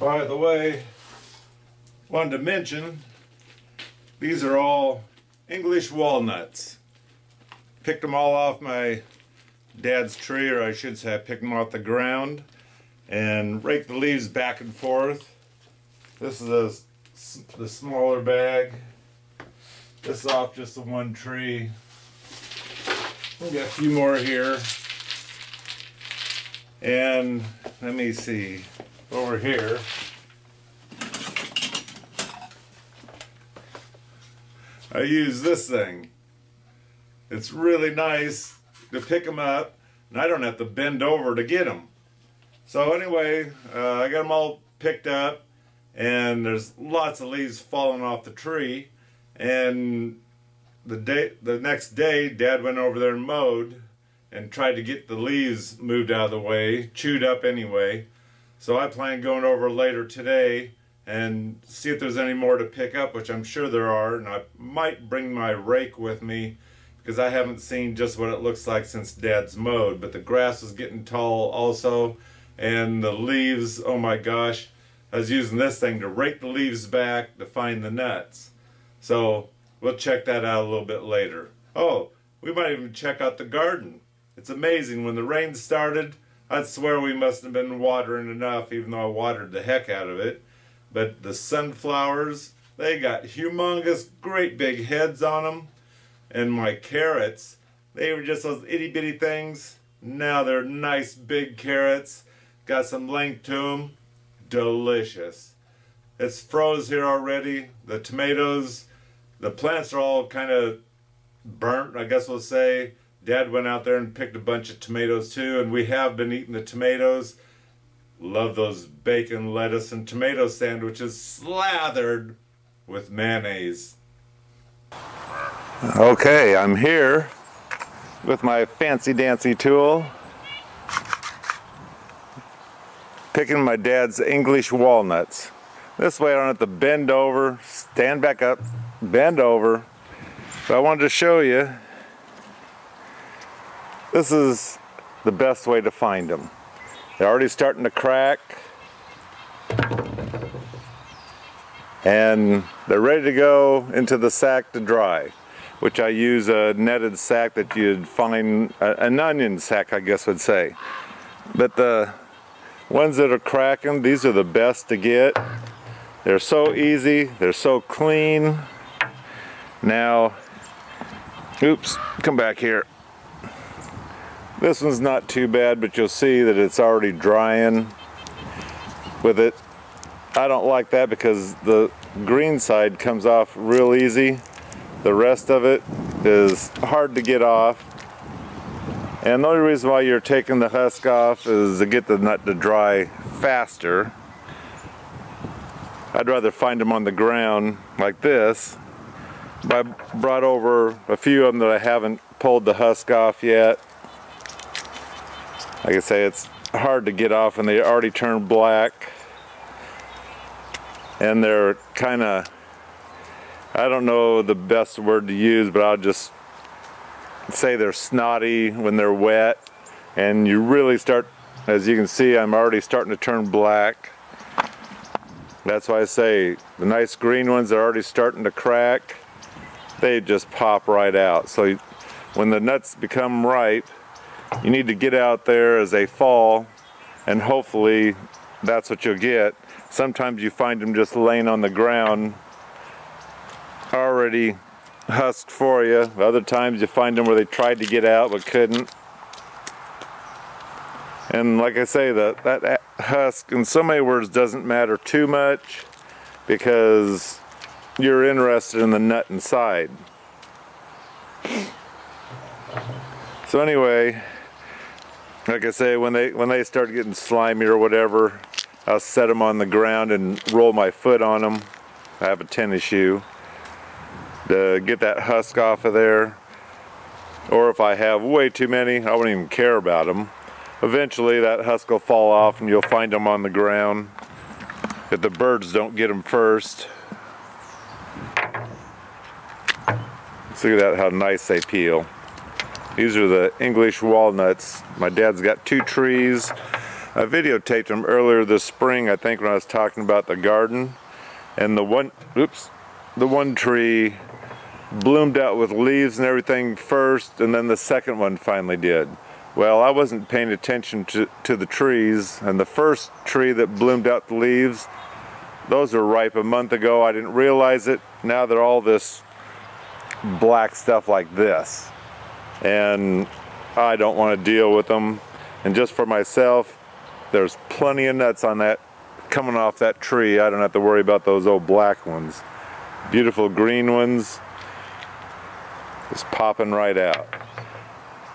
By the way, wanted to mention these are all English walnuts. Picked them all off my dad's tree, or I should say I picked them off the ground and raked the leaves back and forth. This is a, the smaller bag. This is off just the one tree. We got a few more here. And let me see, over here. I use this thing. It's really nice to pick them up and I don't have to bend over to get them. So anyway, uh, I got them all picked up and there's lots of leaves falling off the tree and the day the next day dad went over there and mowed and tried to get the leaves moved out of the way, chewed up anyway. So I plan going over later today and see if there's any more to pick up, which I'm sure there are, and I might bring my rake with me because I haven't seen just what it looks like since Dad's mowed, but the grass is getting tall also, and the leaves, oh my gosh, I was using this thing to rake the leaves back to find the nuts. So we'll check that out a little bit later. Oh, we might even check out the garden. It's amazing, when the rain started, I'd swear we must have been watering enough, even though I watered the heck out of it. But the sunflowers, they got humongous, great big heads on them. And my carrots, they were just those itty bitty things. Now they're nice big carrots. Got some length to them. Delicious. It's froze here already. The tomatoes, the plants are all kind of burnt, I guess we'll say. Dad went out there and picked a bunch of tomatoes too, and we have been eating the tomatoes. Love those bacon, lettuce, and tomato sandwiches slathered with mayonnaise. Okay, I'm here with my fancy dancy tool picking my dad's English walnuts. This way I don't have to bend over, stand back up, bend over. But I wanted to show you this is the best way to find them. They're already starting to crack. And they're ready to go into the sack to dry, which I use a netted sack that you'd find, an onion sack I guess would say. But the ones that are cracking, these are the best to get. They're so easy, they're so clean. Now, oops, come back here. This one's not too bad, but you'll see that it's already drying with it. I don't like that because the green side comes off real easy. The rest of it is hard to get off. And the only reason why you're taking the husk off is to get the nut to dry faster. I'd rather find them on the ground like this. I brought over a few of them that I haven't pulled the husk off yet like I say it's hard to get off and they already turned black. And they're kind of I don't know the best word to use but I'll just say they're snotty when they're wet. And you really start as you can see I'm already starting to turn black. That's why I say the nice green ones are already starting to crack. They just pop right out. So when the nuts become ripe you need to get out there as they fall and hopefully that's what you'll get. Sometimes you find them just laying on the ground already husked for you. Other times you find them where they tried to get out but couldn't. And like I say, that, that husk in so many words doesn't matter too much because you're interested in the nut inside. So anyway, like I say, when they when they start getting slimy or whatever, I'll set them on the ground and roll my foot on them. I have a tennis shoe to get that husk off of there. Or if I have way too many, I won't even care about them. Eventually that husk will fall off and you'll find them on the ground if the birds don't get them first. See that how nice they peel. These are the English walnuts. My dad's got two trees. I videotaped them earlier this spring, I think when I was talking about the garden. And the one, oops, the one tree bloomed out with leaves and everything first, and then the second one finally did. Well, I wasn't paying attention to, to the trees, and the first tree that bloomed out the leaves, those were ripe a month ago. I didn't realize it. Now they're all this black stuff like this. And I don't want to deal with them. And just for myself, there's plenty of nuts on that coming off that tree. I don't have to worry about those old black ones. Beautiful green ones just popping right out.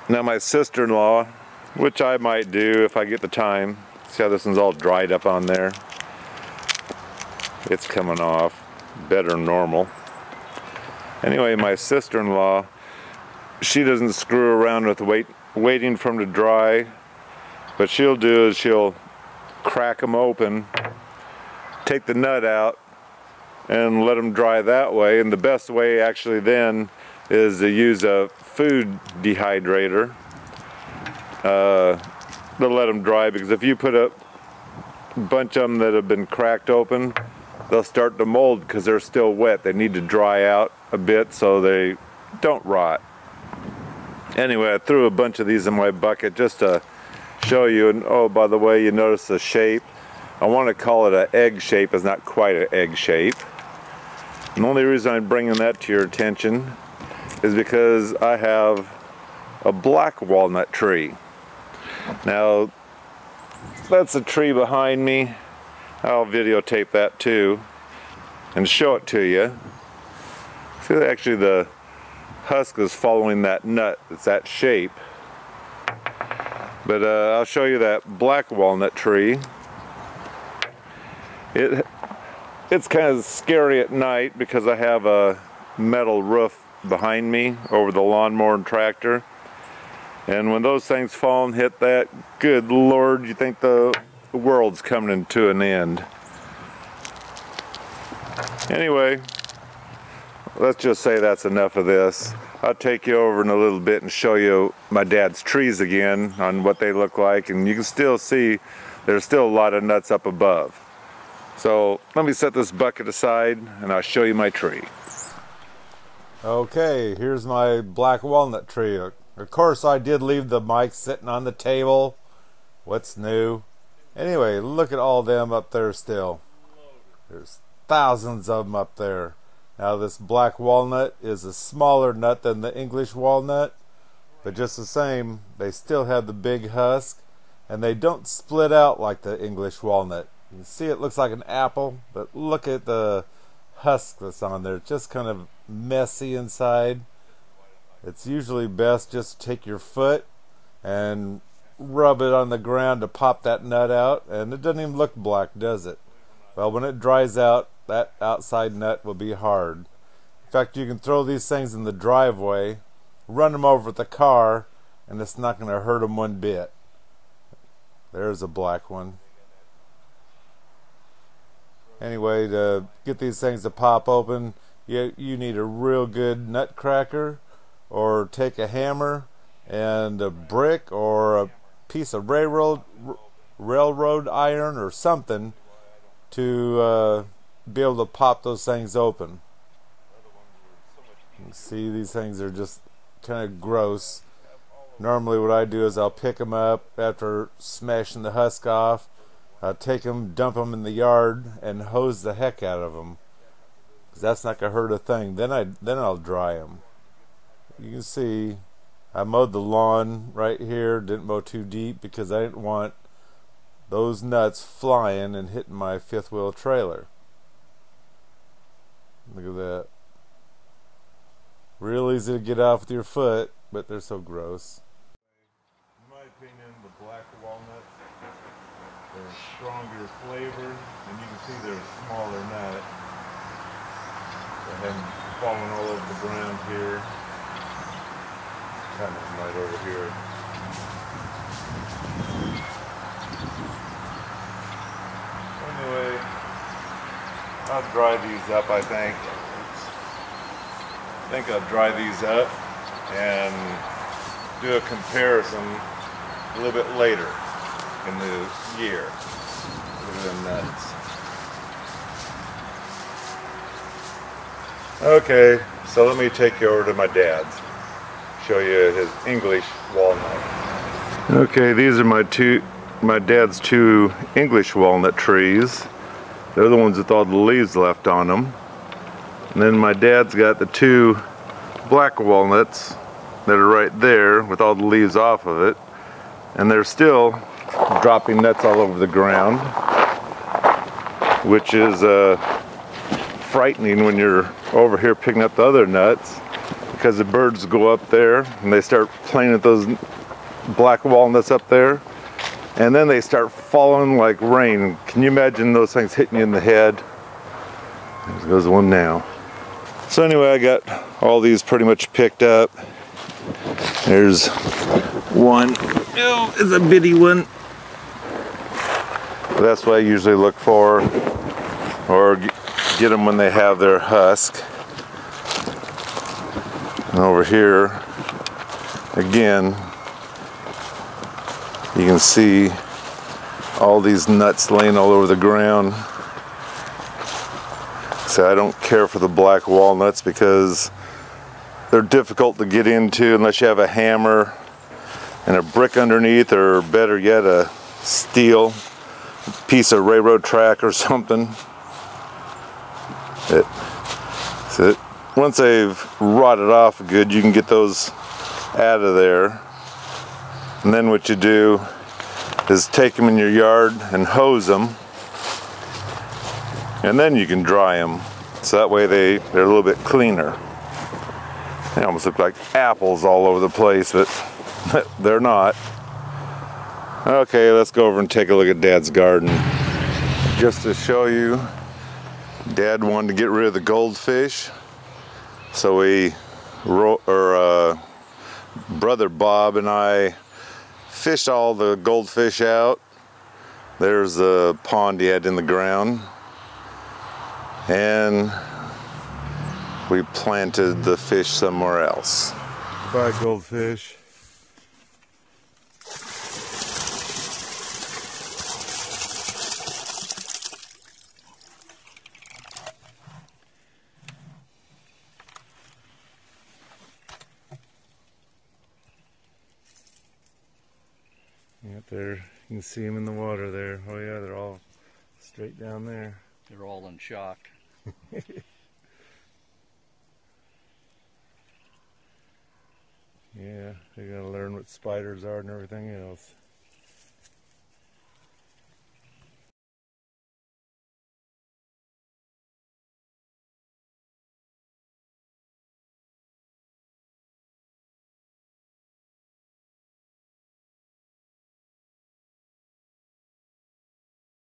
Now my sister-in-law, which I might do if I get the time, see how this one's all dried up on there? It's coming off better than normal. Anyway, my sister-in-law, she doesn't screw around with wait, waiting for them to dry. What she'll do is she'll crack them open, take the nut out, and let them dry that way. And the best way actually then is to use a food dehydrator uh, to let them dry because if you put a bunch of them that have been cracked open they'll start to mold because they're still wet they need to dry out a bit so they don't rot anyway I threw a bunch of these in my bucket just to show you and oh by the way you notice the shape I want to call it an egg shape it's not quite an egg shape and the only reason I'm bringing that to your attention is because I have a black walnut tree. Now, that's a tree behind me. I'll videotape that too and show it to you. See, actually the husk is following that nut. It's that shape. But uh, I'll show you that black walnut tree. It, it's kind of scary at night because I have a metal roof behind me over the lawnmower and tractor. And when those things fall and hit that, good lord, you think the world's coming to an end. Anyway, let's just say that's enough of this. I'll take you over in a little bit and show you my dad's trees again on what they look like and you can still see there's still a lot of nuts up above. So let me set this bucket aside and I'll show you my tree. Okay, here's my black walnut tree. Of course, I did leave the mic sitting on the table. What's new? Anyway, look at all them up there still. There's thousands of them up there. Now, this black walnut is a smaller nut than the English walnut, but just the same, they still have the big husk, and they don't split out like the English walnut. You see it looks like an apple, but look at the husk that's on there. It's just kind of messy inside. It's usually best just take your foot and rub it on the ground to pop that nut out and it doesn't even look black does it well when it dries out that outside nut will be hard. In fact you can throw these things in the driveway run them over with the car and it's not going to hurt them one bit. There's a black one. Anyway to get these things to pop open you, you need a real good nutcracker or take a hammer and a brick or a piece of railroad railroad iron or something to uh, be able to pop those things open. see these things are just kind of gross. Normally what I do is I'll pick them up after smashing the husk off. I'll take them, dump them in the yard, and hose the heck out of them. Cause that's not gonna hurt a thing. Then I then I'll dry them. You can see I mowed the lawn right here. Didn't mow too deep because I didn't want those nuts flying and hitting my fifth wheel trailer. Look at that. Real easy to get off with your foot, but they're so gross. In my opinion, the black walnuts, they're stronger flavor, and you can see they're smaller nut and falling all over the ground here. Kind of right over here. Anyway, I'll dry these up I think. I think I'll dry these up and do a comparison a little bit later. in the year. Look at them nuts. Okay, so let me take you over to my dad's. Show you his English walnut. Okay, these are my two, my dad's two English walnut trees. They're the ones with all the leaves left on them. And then my dad's got the two black walnuts that are right there with all the leaves off of it. And they're still dropping nuts all over the ground, which is uh, frightening when you're over here picking up the other nuts because the birds go up there and they start playing with those black walnuts up there and then they start falling like rain. Can you imagine those things hitting you in the head? There goes one now. So anyway, I got all these pretty much picked up. There's one. Oh, it's a bitty one. That's what I usually look for. Or get them when they have their husk. And over here, again, you can see all these nuts laying all over the ground. So I don't care for the black walnuts because they're difficult to get into unless you have a hammer and a brick underneath or better yet a steel piece of railroad track or something. It, so it, once they've rotted off good, you can get those out of there. And then what you do is take them in your yard and hose them. And then you can dry them. So that way they, they're a little bit cleaner. They almost look like apples all over the place, but they're not. Okay, let's go over and take a look at Dad's garden. Just to show you Dad wanted to get rid of the goldfish, so we, or uh, brother Bob and I fished all the goldfish out. There's the pond he had in the ground. And we planted the fish somewhere else. Bye goldfish. There, you can see them in the water there. Oh yeah, they're all straight down there. They're all in shock. yeah, they gotta learn what spiders are and everything else.